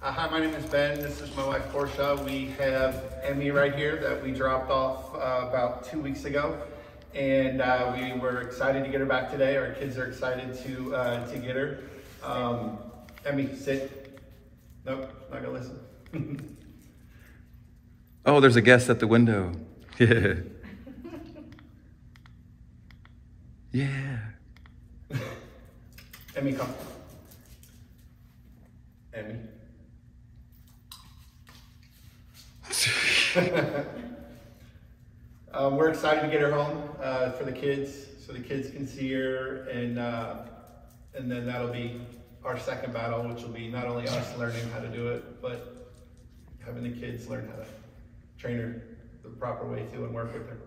Uh, hi, my name is Ben. This is my wife Portia. We have Emmy right here that we dropped off uh, about two weeks ago, and uh, we were excited to get her back today. Our kids are excited to uh, to get her. Um, Emmy, sit. Nope, not gonna listen. Oh, there's a guest at the window. Yeah. Yeah. Emmy, come. Emmy. um, we're excited to get her home uh, for the kids, so the kids can see her, and uh, and then that'll be our second battle, which will be not only us learning how to do it, but having the kids learn how to train her the proper way too and work with her.